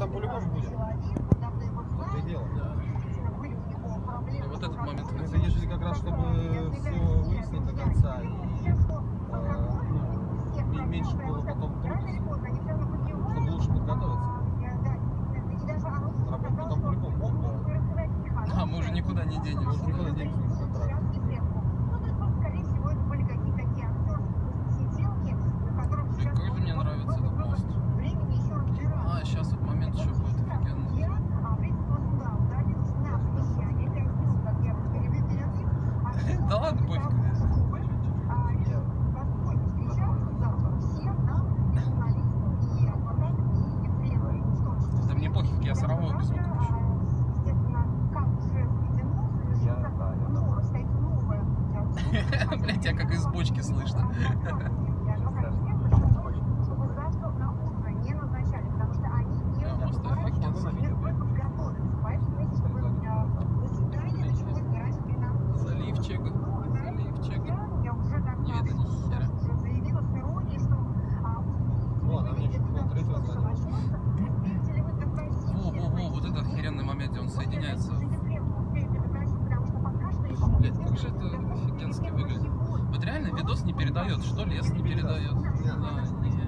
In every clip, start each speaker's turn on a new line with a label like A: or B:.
A: там по-любому будем. Это дело.
B: И вот этот момент
A: Мы заезжали как раз, чтобы все выяснить до конца. И э, ну, меньше было потом трудностей. Чтобы лучше подготовиться. Работать потом по-любому.
B: А мы уже никуда не денемся.
A: Может, никуда денег не потратим.
B: Блин, как же мне нравится этот мост. А, сейчас вот момент еще будет офигенный. Да ладно, пофиг. Да мне пофиг, я все равно без звука
A: доволен.
B: Блять, я как из бочки слышно. Заливчик. Не видно ни хера.
A: Вон, а мне еще был третий звонил.
B: Во, во, во, вот этот охеренный момент, где он соединяется. Блять, как же это офигенски выглядит. Вот реально видос не передает, что лес не передает. Да, не.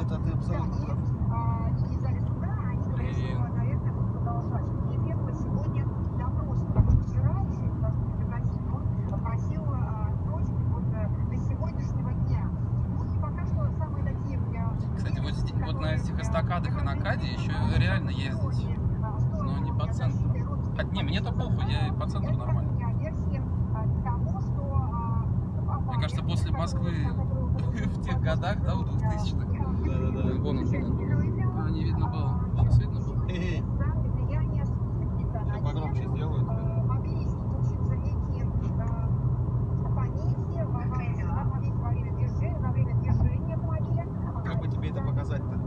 A: Это ты абсолютно прав.
B: Вот на этих эстакадах и на Каде еще реально ездить. Но не по центру. А, не, мне-то похуй, я по центру нормально. Мне кажется, после Москвы в тех годах, да, в 2000-х,
A: Да-да-да.
B: вон он, вон он. А, не видно было. Сейчас видно было.
A: Я погромче сделаю. Как бы тебе это показать-то?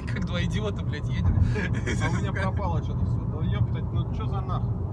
B: Как два идиота, блядь, едем.
A: А у меня пропало что-то все. Да ёптать, ну что за нахуй?